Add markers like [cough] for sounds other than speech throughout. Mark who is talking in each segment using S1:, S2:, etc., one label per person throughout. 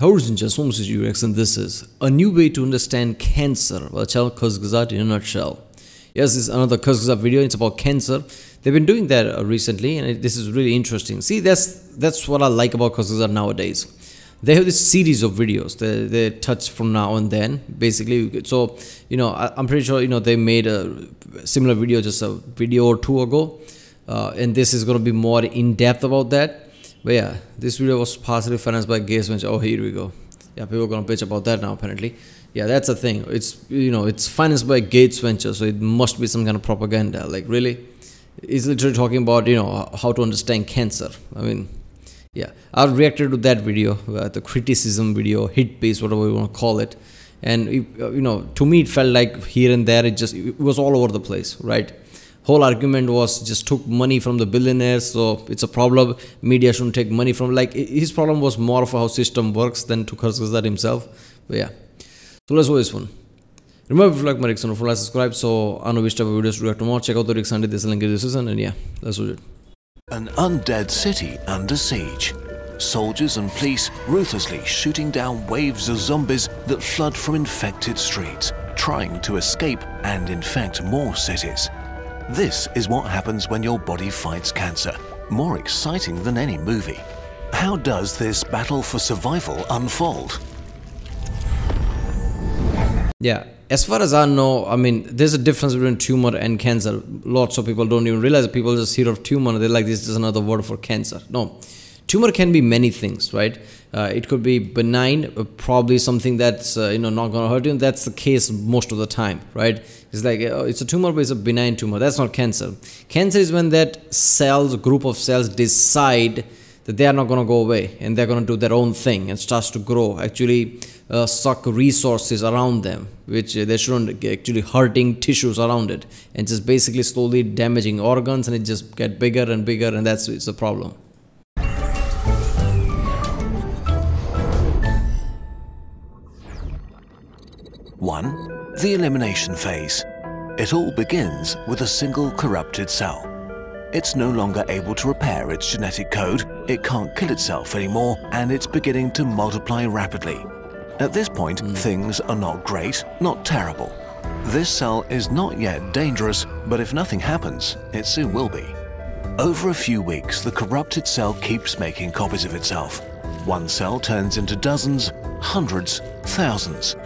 S1: Horizontal Soms UX and this is a new way to understand cancer. Vachal Kurzgesagt in a nutshell. Yes, this is another Kurzgesagt video. It's about cancer. They've been doing that uh, recently, and this is really interesting. See, that's that's what I like about Kurzgesagt nowadays. They have this series of videos. They, they touch from now and then, basically. So, you know, I, am pretty sure you know they made a similar video just a video or two ago, uh, and this is going to be more in depth about that but yeah this video was partially financed by Gates Venture oh here we go. Yeah people are gonna bitch about that now apparently. Yeah that's the thing. It's you know it's financed by Gates Venture so it must be some kind of propaganda. Like really? It's literally talking about you know how to understand cancer. I mean yeah. I reacted to that video uh, the criticism video hit piece whatever you want to call it. And it, uh, you know to me it felt like here and there it just it was all over the place right whole argument was just took money from the billionaires so it's a problem. Media shouldn't take money from like his problem was more of how system works than to that himself but yeah. So let's go this one. Remember if you like my for like subscribe so I know which type of videos to react to more. Check out the Rickson this link in the description and yeah let's do it.
S2: An undead city under siege. Soldiers and police ruthlessly shooting down waves of zombies that flood from infected streets trying to escape and infect more cities this is what happens when your body fights cancer. More exciting than any movie. How does this battle for survival unfold?
S1: Yeah, as far as I know, I mean, there's a difference between tumor and cancer. Lots of people don't even realize. People just hear of tumor, and they're like, this is another word for cancer. No, tumor can be many things, right? Uh, it could be benign, uh, probably something that's uh, you know not going to hurt you. And that's the case most of the time, right? It's like uh, it's a tumor, but it's a benign tumor. That's not cancer. Cancer is when that cells, group of cells, decide that they are not going to go away and they're going to do their own thing and starts to grow. Actually, uh, suck resources around them, which uh, they shouldn't actually hurting tissues around it, and just basically slowly damaging organs, and it just get bigger and bigger, and that's it's a problem.
S2: 1. The elimination phase. It all begins with a single corrupted cell. It's no longer able to repair its genetic code, it can't kill itself anymore, and it's beginning to multiply rapidly. At this point, mm. things are not great, not terrible. This cell is not yet dangerous, but if nothing happens, it soon will be. Over a few weeks, the corrupted cell keeps making copies of itself. One cell turns into dozens, hundreds, thousands.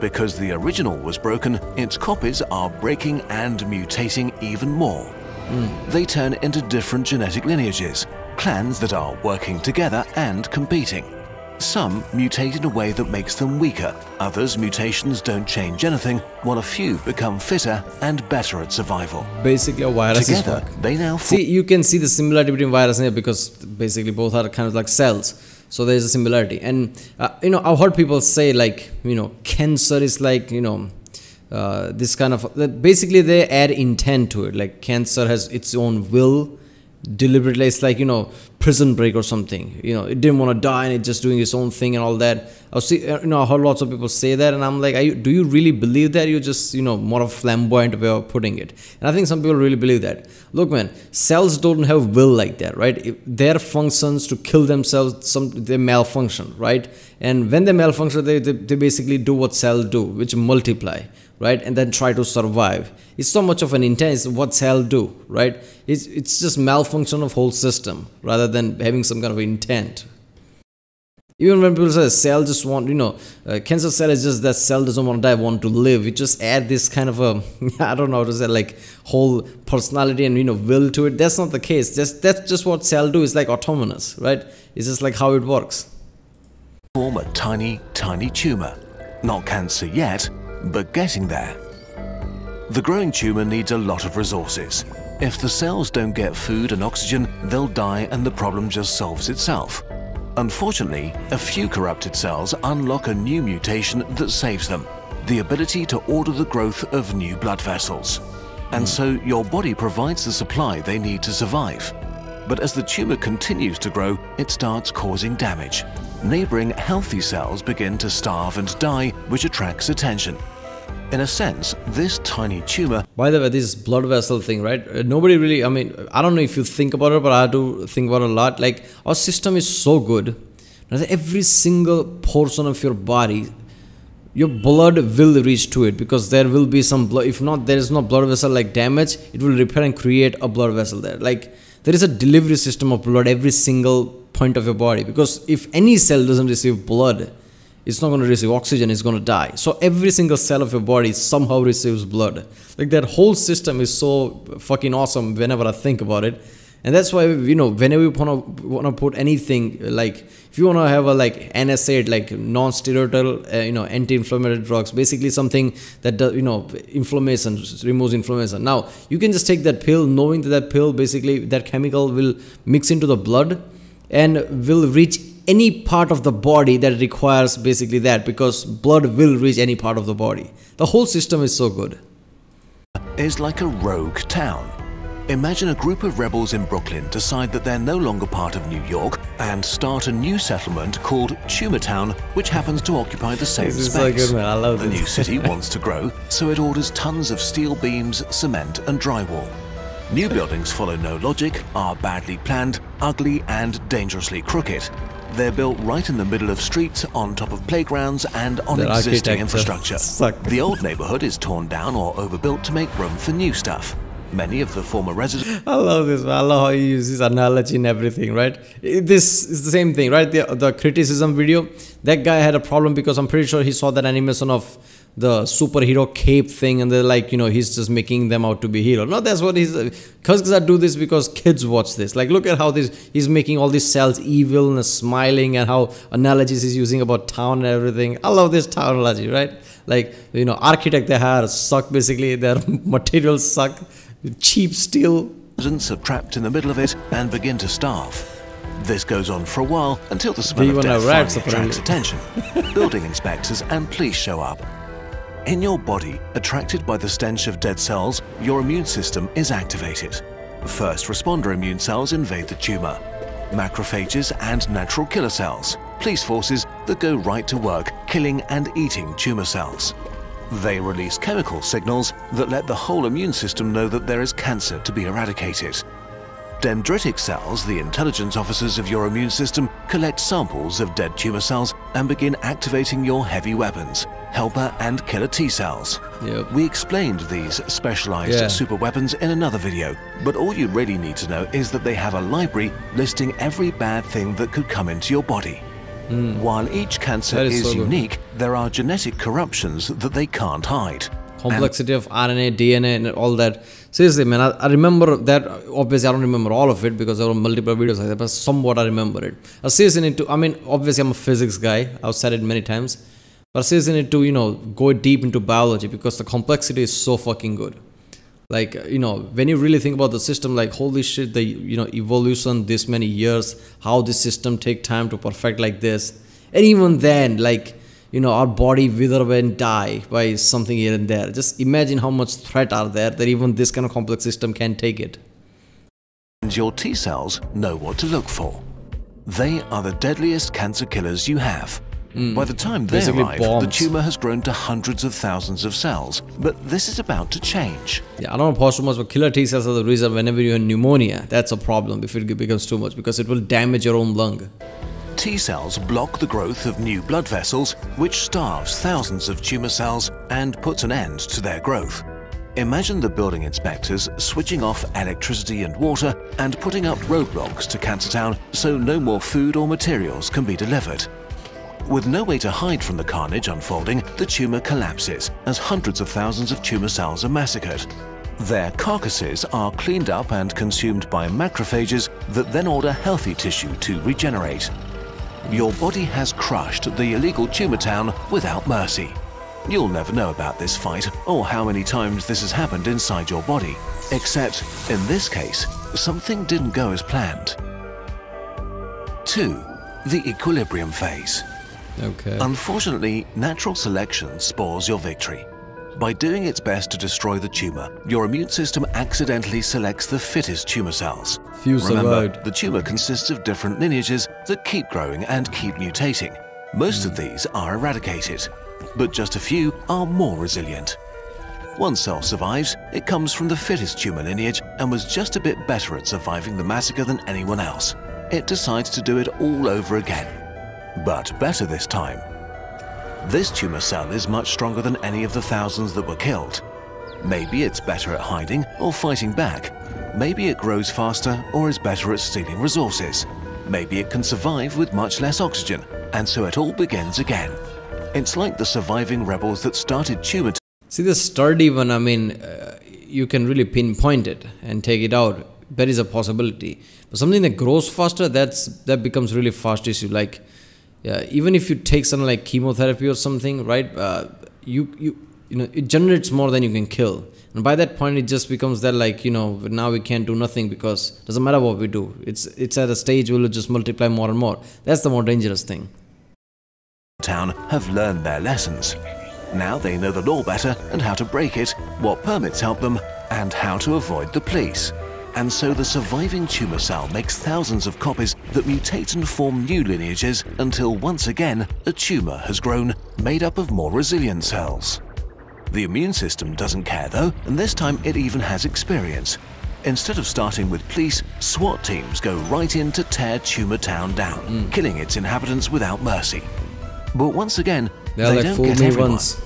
S2: Because the original was broken, its copies are breaking and mutating even more. Mm. They turn into different genetic lineages, clans that are working together and competing. Some mutate in a way that makes them weaker, others mutations don't change anything, while a few become fitter and better at survival.
S1: Basically a virus
S2: Together, they now
S1: See, you can see the similarity between virus and here because basically both are kind of like cells so there's a similarity. And uh, you know i've heard people say like you know cancer is like you know uh, this kind of basically they add intent to it. Like cancer has its own will deliberately it's like you know prison break or something. You know it didn't want to die and it's just doing its own thing and all that. I see you know i heard lots of people say that and i'm like you, do you really believe that? You're just you know more of flamboyant way of putting it. And i think some people really believe that. Look man cells don't have will like that right? If their functions to kill themselves some they malfunction right? And when they malfunction they, they, they basically do what cells do which multiply right and then try to survive. It's so much of an intent it's what cell do right? It's, it's just malfunction of whole system rather than having some kind of intent. Even when people say cell just want you know uh, cancer cell is just that cell doesn't want to die want to live. You just add this kind of a [laughs] i don't know how to say like whole personality and you know will to it. That's not the case. That's that's just what cell do. Is like autonomous right? It's just like how it works.
S2: Form a tiny tiny tumor. Not cancer yet but getting there. The growing tumour needs a lot of resources. If the cells don't get food and oxygen, they'll die and the problem just solves itself. Unfortunately, a few corrupted cells unlock a new mutation that saves them, the ability to order the growth of new blood vessels. And hmm. so your body provides the supply they need to survive. But as the tumour continues to grow, it starts causing damage neighboring healthy cells begin to starve and die, which attracts attention. In a sense, this tiny tumor.
S1: By the way, this blood vessel thing, right? Uh, nobody really, I mean, I don't know if you think about it, but I do think about it a lot. Like, our system is so good every single portion of your body, your blood will reach to it because there will be some blood. If not, there is no blood vessel like damage, it will repair and create a blood vessel there. Like there is a delivery system of blood every single point of your body. Because if any cell doesn't receive blood, it's not going to receive oxygen it's going to die. So every single cell of your body somehow receives blood. Like that whole system is so fucking awesome whenever i think about it and that's why you know whenever you want to want to put anything like if you want to have a like NSAID like non-steroidal uh, you know anti-inflammatory drugs basically something that does you know inflammation removes inflammation. Now you can just take that pill knowing that that pill basically that chemical will mix into the blood and will reach any part of the body that requires basically that because blood will reach any part of the body. The whole system is so good.
S2: Is like a rogue town Imagine a group of rebels in Brooklyn decide that they're no longer part of New York and start a new settlement called Tumortown, which happens to occupy the same
S1: this
S2: space.
S1: Is so good, man. I love
S2: the new city [laughs] wants to grow, so it orders tons of steel beams, cement, and drywall. New buildings follow no logic, are badly planned, ugly, and dangerously crooked. They're built right in the middle of streets, on top of playgrounds, and on
S1: Their
S2: existing infrastructure.
S1: Suck.
S2: The old neighborhood is torn down or overbuilt to make room for new stuff. Many of the former residents.
S1: I love this. I love how he uses analogy and everything, right? This is the same thing, right? The, the criticism video, that guy had a problem because I'm pretty sure he saw that animation of the superhero cape thing and they're like, you know, he's just making them out to be hero. No, that's what he's. Cuz I do this because kids watch this. Like, look at how this he's making all these cells evil and smiling and how analogies he's using about town and everything. I love this town analogy, right? Like, you know, architect they have suck basically, their [laughs] materials suck cheap steel.
S2: Residents are trapped in the middle of it and begin to starve. This goes on for a while until the smell of death finally attracts attention. [laughs] Building inspectors and police show up. In your body, attracted by the stench of dead cells, your immune system is activated. First responder immune cells invade the tumour. Macrophages and natural killer cells, police forces that go right to work killing and eating tumour cells. They release chemical signals that let the whole immune system know that there is cancer to be eradicated. Dendritic cells, the intelligence officers of your immune system, collect samples of dead tumor cells and begin activating your heavy weapons, helper and killer T cells.
S1: Yep.
S2: We explained these specialized
S1: yeah.
S2: super weapons in another video, but all you really need to know is that they have a library listing every bad thing that could come into your body. Mm. While each cancer is, is so unique, there are genetic corruptions that they can't hide.
S1: Complexity and of RNA, DNA, and all that. Seriously, man, I, I, remember that. Obviously, I don't remember all of it because there were multiple videos like that, but somewhat I remember it. I seriously need to, I mean, obviously, I'm a physics guy. I've said it many times. But I seriously need to, you know, go deep into biology because the complexity is so fucking good like uh, you know when you really think about the system like holy shit the you know evolution this many years how this system take time to perfect like this. And even then like you know our body wither and die by something here and there. Just imagine how much threat are there that even this kind of complex system can take it.
S2: And your t cells know what to look for. They are the deadliest cancer killers you have Mm. By the time they Basically arrive, bombs. the tumor has grown to hundreds of thousands of cells. But this is about to change.
S1: Yeah, I don't know much, but killer T cells are the reason whenever you have pneumonia, that's a problem if it becomes too much because it will damage your own lung.
S2: T cells block the growth of new blood vessels, which starves thousands of tumor cells and puts an end to their growth. Imagine the building inspectors switching off electricity and water and putting up roadblocks to Cancer Town so no more food or materials can be delivered. With no way to hide from the carnage unfolding, the tumour collapses as hundreds of thousands of tumour cells are massacred. Their carcasses are cleaned up and consumed by macrophages that then order healthy tissue to regenerate. Your body has crushed the illegal tumour town without mercy. You'll never know about this fight or how many times this has happened inside your body. Except, in this case, something didn't go as planned. 2. The equilibrium phase.
S1: Okay.
S2: Unfortunately, natural selection spoils your victory. By doing its best to destroy the tumor, your immune system accidentally selects the fittest tumor cells. Remember,
S1: survived.
S2: the tumor consists of different lineages that keep growing and keep mutating. Most of these are eradicated, but just a few are more resilient. One cell survives, it comes from the fittest tumor lineage and was just a bit better at surviving the massacre than anyone else. It decides to do it all over again but better this time. This tumour cell is much stronger than any of the thousands that were killed. Maybe it's better at hiding or fighting back. Maybe it grows faster or is better at stealing resources. Maybe it can survive with much less oxygen, and so it all begins again. It's like the surviving rebels that started Tumor.
S1: See the sturdy one, I mean, uh, you can really pinpoint it and take it out. There is a possibility. But something that grows faster, that's that becomes really fast issue. Like, yeah, even if you take something like chemotherapy or something, right? Uh, you you you know it generates more than you can kill, and by that point it just becomes that like you know now we can't do nothing because doesn't matter what we do. It's it's at a stage where we'll just multiply more and more. That's the more dangerous thing.
S2: Town have learned their lessons. Now they know the law better and how to break it, what permits help them, and how to avoid the police. And so the surviving tumour cell makes thousands of copies that mutate and form new lineages until once again a tumour has grown, made up of more resilient cells. The immune system doesn't care though, and this time it even has experience. Instead of starting with police, SWAT teams go right in to tear Tumour Town down, mm. killing its inhabitants without mercy. But once again,
S1: They're
S2: they
S1: like
S2: don't get everyone.
S1: Once.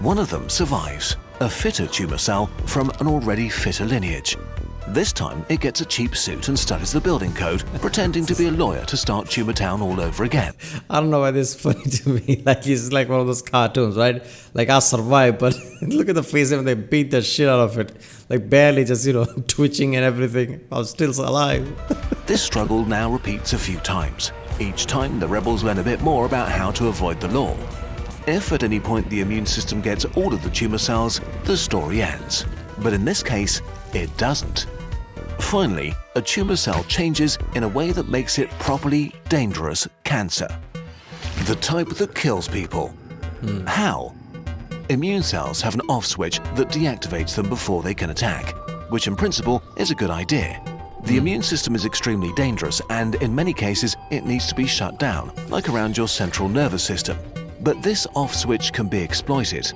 S2: One of them survives, a fitter tumour cell from an already fitter lineage. This time, it gets a cheap suit and studies the building code, pretending to be a lawyer to start Tumour Town all over again.
S1: I don't know why this is funny to me. [laughs] Like, it's like one of those cartoons, right? Like, I survived, but [laughs] look at the face when they beat the shit out of it. Like, barely just, you know, [laughs] twitching and everything. I was still alive.
S2: this struggle now repeats a few times. Each time, the rebels learn a bit more about how to avoid the law. If at any point the immune system gets all of the tumour cells, the story ends. But in this case, it doesn't. Finally, a tumour cell changes in a way that makes it properly dangerous cancer. The type that kills people. Hmm. How? Immune cells have an off switch that deactivates them before they can attack, which in principle is a good idea. The immune system is extremely dangerous and in many cases it needs to be shut down, like around your central nervous system. But this off switch can be exploited.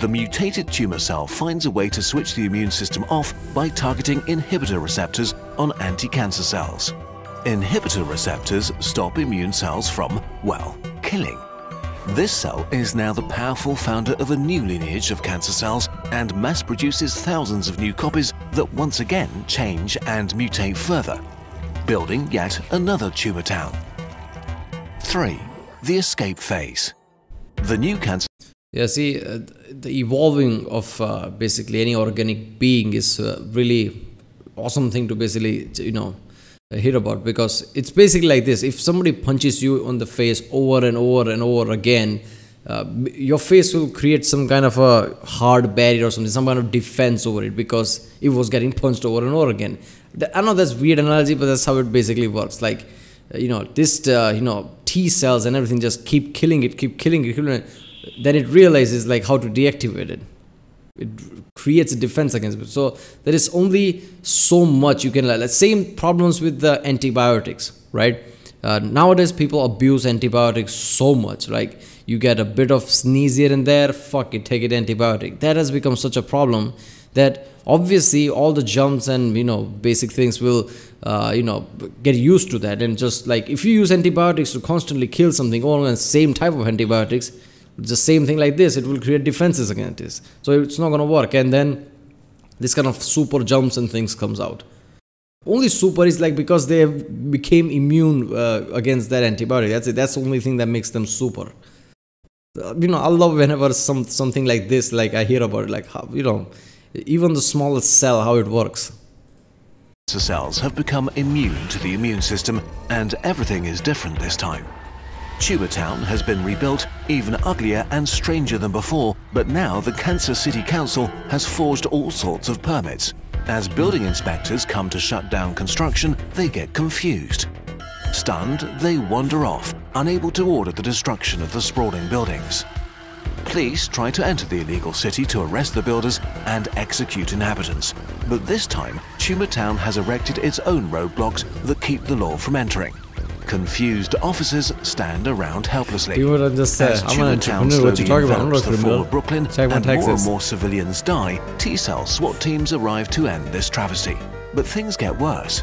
S2: The mutated tumour cell finds a way to switch the immune system off by targeting inhibitor receptors on anti-cancer cells. Inhibitor receptors stop immune cells from, well, killing. This cell is now the powerful founder of a new lineage of cancer cells and mass produces thousands of new copies that once again change and mutate further, building yet another tumour town. 3. The escape phase. The new cancer
S1: yeah, see, uh, the evolving of uh, basically any organic being is uh, really awesome thing to basically, you know, hear about because it's basically like this. If somebody punches you on the face over and over and over again uh, your face will create some kind of a hard barrier or something some kind of defense over it because it was getting punched over and over again. I know that's weird analogy but that's how it basically works. Like uh, you know this uh, you know t cells and everything just keep killing it keep killing it, keep killing it then it realizes like how to deactivate it it creates a defense against it. So there is only so much you can like same problems with the antibiotics, right? Uh, nowadays people abuse antibiotics so much. Like you get a bit of sneeze here and there, fuck it, take it antibiotic. That has become such a problem that obviously all the germs and you know basic things will uh, you know get used to that and just like if you use antibiotics to constantly kill something all the same type of antibiotics the same thing like this. It will create defenses against this. So it's not going to work. And then this kind of super jumps and things comes out. Only super is like because they became immune uh, against that antibody. That's it. That's the only thing that makes them super. Uh, you know i love whenever some something like this like i hear about it like how you know even the smallest cell how it works.
S2: The cells have become immune to the immune system and everything is different this time Tumour Town has been rebuilt, even uglier and stranger than before, but now the Cancer City Council has forged all sorts of permits. As building inspectors come to shut down construction, they get confused. Stunned, they wander off, unable to order the destruction of the sprawling buildings. Police try to enter the illegal city to arrest the builders and execute inhabitants. But this time, Tumour Town has erected its own roadblocks that keep the law from entering. Confused officers stand around helplessly.
S1: You would just say, I'm an entrepreneur, what you talking about? I'm not
S2: the fall of Brooklyn and more and more civilians die, T-cell SWAT teams arrive to end this travesty. But things get worse.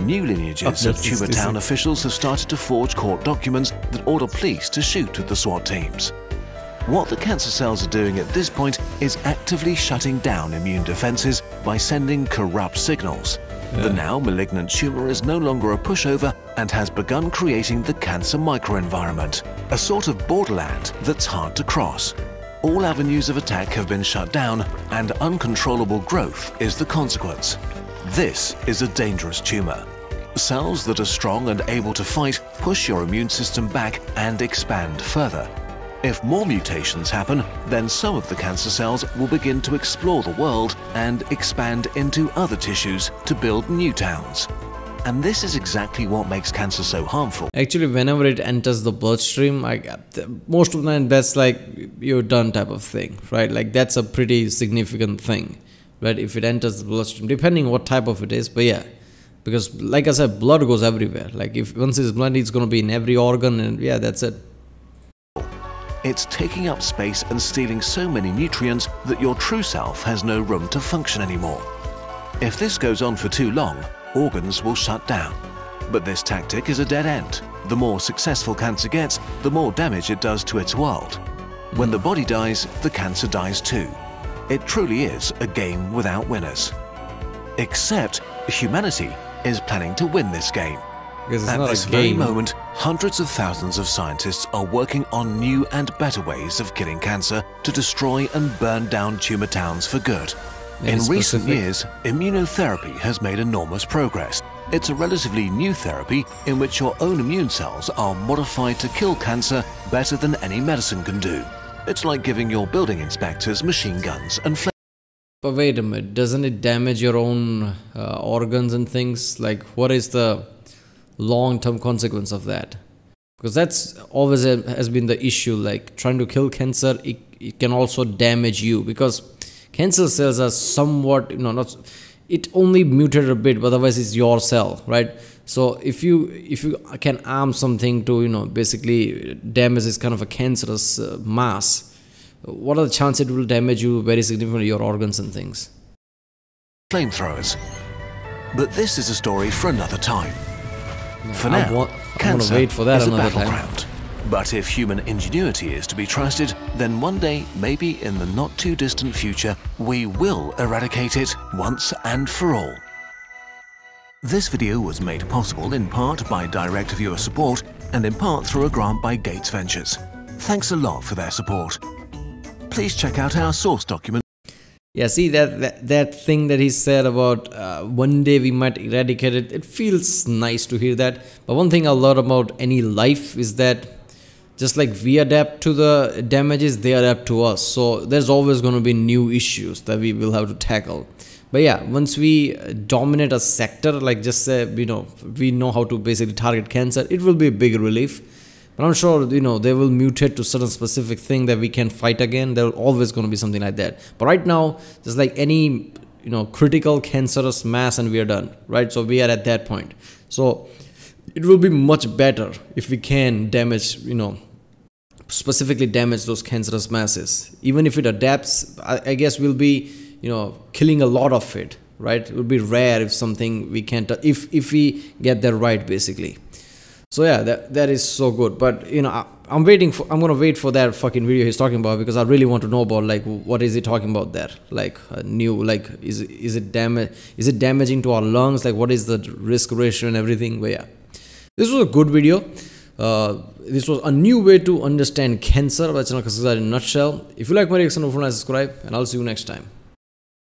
S2: new lineages oh, of
S1: Uplift Tumour
S2: Town officials have started to forge court documents that order police to shoot at the SWAT teams. What the cancer cells are doing at this point is actively shutting down immune defenses by sending corrupt signals. The now malignant tumor is no longer a pushover and has begun creating the cancer microenvironment, a sort of borderland that's hard to cross. All avenues of attack have been shut down and uncontrollable growth is the consequence. This is a dangerous tumor. Cells that are strong and able to fight push your immune system back and expand further. If more mutations happen, then some of the cancer cells will begin to explore the world and expand into other tissues to build new towns. And this is exactly what makes cancer so harmful.
S1: Actually, whenever it enters the bloodstream, the- most of the time that's like you're done type of thing, right? Like that's a pretty significant thing, right? If it enters the bloodstream, depending what type of it is, but yeah, because like I said, blood goes everywhere. Like if once it's blood, it's gonna be in every organ, and yeah, that's it.
S2: It's taking up space and stealing so many nutrients that your true self has no room to function anymore. If this goes on for too long, organs will shut down. But this tactic is a dead end. The more successful cancer gets, the more damage it does to its world. When the body dies, the cancer dies too. It truly is a game without winners. Except humanity is planning to win this game.
S1: Because it's
S2: At
S1: not
S2: this
S1: a
S2: very moment, hundreds of thousands of scientists are working on new and better ways of killing cancer to destroy and burn down tumor towns for good.
S1: Any
S2: In recent
S1: specific-
S2: years, immunotherapy has made enormous progress. It's a relatively new therapy in which your own immune cells are modified to kill cancer better than any medicine can do. It's like giving your building inspectors machine guns and
S1: But wait a minute, doesn't it damage your own uh, organs and things? Like, what is the long term consequence of that? Because that's always a, has been the issue. Like, trying to kill cancer, it, it can also damage you because cancer cells are somewhat, you know, not. It only mutated a bit, but otherwise it's your cell, right? So if you if you can arm something to you know basically damage this kind of a cancerous uh, mass, what are the chances it will damage you very significantly your organs and things?
S2: flamethrowers. But this is a story for another time. For
S1: I
S2: now,
S1: want-
S2: cancer
S1: wait for that
S2: is a
S1: another time.
S2: battleground. But if human ingenuity is to be trusted, then one day, maybe in the not too distant future, we will eradicate it once and for all. This video was made possible in part by direct viewer support and in part through a grant by Gates Ventures. Thanks a lot for their support. Please check out our source document
S1: Yeah, see that that, that thing that he said about uh, one day we might eradicate it. It feels nice to hear that. But one thing I love about any life is that just like we adapt to the damages, they adapt to us. So there's always going to be new issues that we will have to tackle. But yeah, once we uh, dominate a sector, like just say you know we know how to basically target cancer, it will be a big relief. But I'm sure you know they will mutate to certain specific thing that we can fight again. There always going to be something like that. But right now, just like any you know critical cancerous mass, and we are done. Right, so we are at that point. So it will be much better if we can damage you know specifically damage those cancerous masses. Even if it adapts, I, I guess we'll be you know killing a lot of it. Right, it would be rare if something we can't if if we get that right basically. So yeah, that that is so good. But you know, I, I'm waiting for. I'm gonna wait for that fucking video he's talking about because I really want to know about like what is he talking about there? Like a new like is is it damage is it damaging to our lungs? Like what is the risk ratio and everything? But yeah, this was a good video. Uh, this was a new way to understand cancer Kurzgesagt in a nutshell. If you like my reaction, don't forget to subscribe, and I'll see you next time.